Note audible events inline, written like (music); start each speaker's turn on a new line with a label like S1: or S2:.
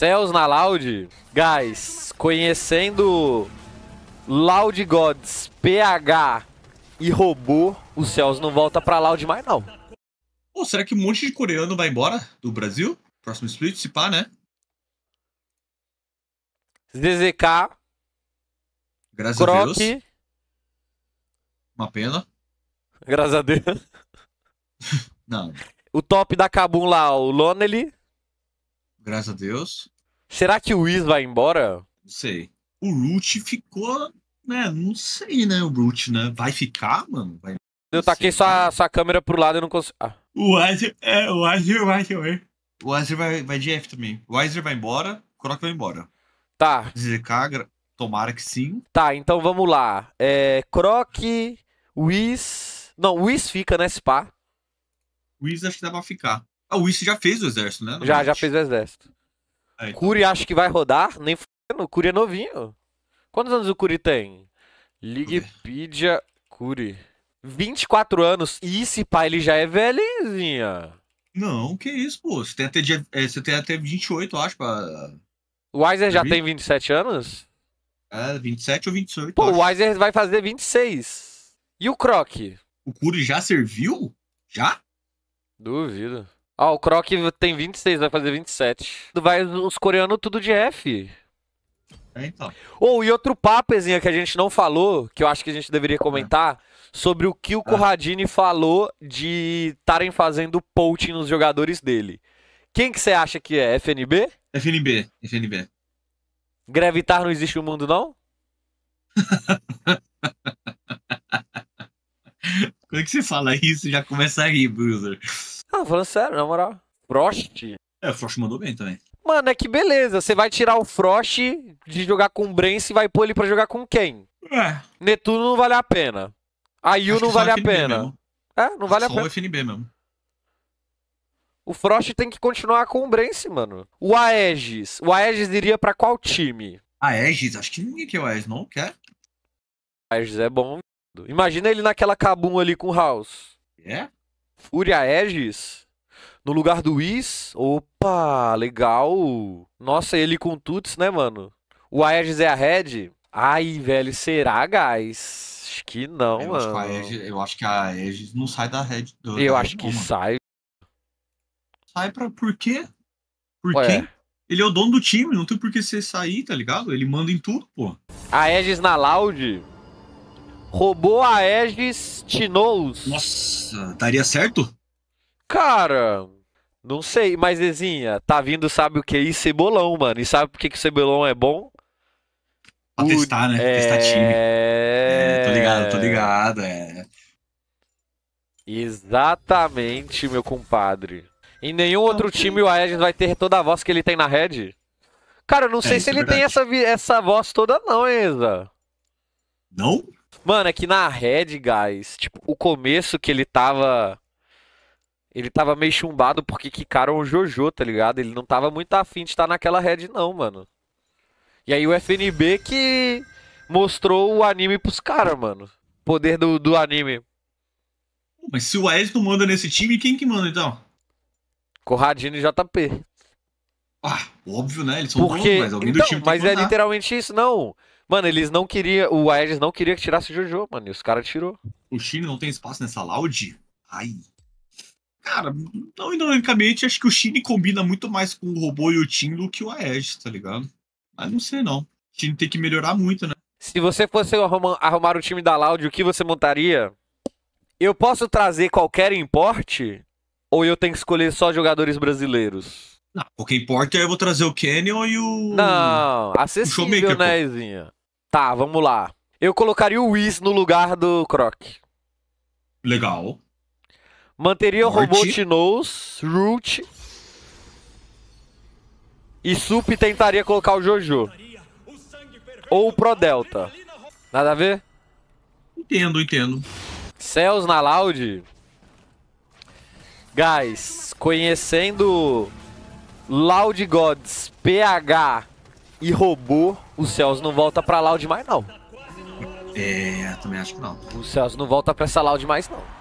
S1: Céus na Loud. Guys, conhecendo Loud Gods, PH e robô, o Céus não volta pra Loud mais não.
S2: Pô, será que um monte de coreano vai embora do Brasil? Próximo split, se pá, né?
S1: ZZK,
S2: Graças a Deus.
S1: Croc,
S2: Uma pena.
S1: graças a Deus. (laughs)
S2: Não,
S1: O top da Kabum lá, o Lonely.
S2: Graças a Deus.
S1: Será que o Wiz vai embora?
S2: Não sei. O Root ficou, né? Não sei, né? O Root, né? Vai ficar, mano? Vai...
S1: Eu taquei sua,
S2: cara.
S1: sua câmera pro lado e não consigo. Ah,
S2: O Weiser, é, o Weiser vai também. O Weiser vai, vai de F também. O Weiser vai embora, o Croc vai embora.
S1: tá,
S2: ZK, tomara que sim.
S1: tá, então vamos lá. É, Croc, Wiz. Não, Wiz fica, né, Spa?
S2: O Wiz acho que dá pra ficar. O Wiz já fez o exército, né?
S1: Já, já fez o exército.
S2: É, então.
S1: Curi acho que vai rodar, nem fudendo, o Curi é novinho. Quantos anos o Curi tem? Wikipedia Curi. 24 anos. E esse pai, ele já é velhinha.
S2: Não, que isso, pô. Você tem até, dia, é, você tem até 28, eu acho, pra.
S1: O Weiser já tem 27 anos?
S2: É, 27 ou 28.
S1: Pô, o. Weiser vai fazer 26. E o Croc?
S2: O Curi já serviu? Já?
S1: Duvido. Ó, o Croc tem 26, vai fazer 27. Vai os coreanos tudo de F.
S2: É, então.
S1: Ou, e outro papezinho que a gente não falou, que eu acho que a gente deveria comentar, sobre o que o
S2: Ah.
S1: Corradini falou de estarem fazendo poaching nos jogadores dele. Quem que você acha que é? FNB?
S2: FNB, FNB.
S1: Grevitar não existe no mundo, não? (laughs)
S2: Quando é que você fala isso, já começa a rir, Bruiser.
S1: Falando sério, na moral. Frost?
S2: É, o Frost mandou bem também.
S1: Mano, é que beleza. Você vai tirar o Frost de jogar com o Brence e vai pôr ele pra jogar com quem?
S2: É.
S1: Netuno não vale a pena. A Yu não
S2: só
S1: vale a
S2: FNB
S1: pena.
S2: mesmo.
S1: É, não vale a
S2: Só
S1: pena.
S2: o FNB mesmo.
S1: O Frost tem que continuar com o Brence, mano. O Aegis. O Aegis iria pra qual time?
S2: Aegis, acho que ninguém quer o Aegis, não quer?
S1: O Aegis é bom. Imagina ele naquela Kabum ali com o House.
S2: É?
S1: Fúria Aegis? No lugar do Whis? Opa, legal. Nossa, ele com Tuts, né, mano? O Aegis é a Red? Ai, velho, será, guys? Acho que não,
S2: eu, acho que
S1: mano.
S2: Aegis, eu acho que a Aegis não sai da Red. Do,
S1: Eu
S2: da
S1: acho
S2: Red,
S1: que
S2: não, mano.
S1: sai.
S2: Sai pra. Por quê? Por
S1: Ué.
S2: quê? Ele é o dono do time, não tem por que você sair, tá ligado? Ele manda em tudo, pô.
S1: A Aegis na Loud roubou a Aegis Tinoz.
S2: Nossa, daria certo?
S1: Cara, não sei, mas Ezinha, tá vindo, sabe o que? E cebolão, mano. E sabe por que, que o cebolão é bom?
S2: Pra testar, né? Testar time.
S1: É...
S2: É, tô ligado, tô ligado. É.
S1: Exatamente, meu compadre. Em nenhum outro time o Aegis vai ter toda a voz que ele tem na Red. Cara, eu não sei
S2: isso
S1: se
S2: é
S1: ele tem
S2: verdade.
S1: essa, essa voz toda não, Eza.
S2: Não?
S1: Mano, é que na Red, guys, tipo, o começo que ele tava. Ele tava meio chumbado porque quicaram o Jojo, tá ligado? Ele não tava muito afim de estar naquela Red, não, mano. E aí o FNB que mostrou o anime pros caras, mano. Poder do, do anime.
S2: Mas se o não manda nesse time, quem que manda então?
S1: Corradino e JP.
S2: Ah, óbvio, né? Eles são
S1: Porque.
S2: donos, mas alguém do
S1: Então,
S2: time tem
S1: mas é literalmente isso, não. Mano, eles não queriam. O Aegis não queria que tirasse o Jojo, mano. E os caras tirou.
S2: O Chine não tem espaço nessa loud? Ai. Cara, não ironicamente, acho que o Chine combina muito mais com o robô e o Tim do que o Aegis, tá ligado? Mas não sei não. O Chine tem que melhorar muito, né?
S1: Se você fosse arruma- arrumar o time da Loud, o que você montaria? Eu posso trazer qualquer importe? Ou eu tenho que escolher só jogadores brasileiros?
S2: Não, qualquer importa eu vou trazer o Canyon e o.
S1: Não, acessível,
S2: showmaker, pô.
S1: né, Zinha? Tá, vamos lá. Eu colocaria o Whis no lugar do Croc.
S2: Legal.
S1: Manteria o robô Tinoz, Root. E Sup tentaria colocar o Jojo. Ou o Pro Delta. Nada a ver?
S2: Entendo, entendo.
S1: Céus na Loud. Guys, conhecendo Loud Gods, PH e robô, o Céus não volta pra Loud mais não.
S2: É, também acho que não.
S1: O Céus não volta pra essa Loud mais não.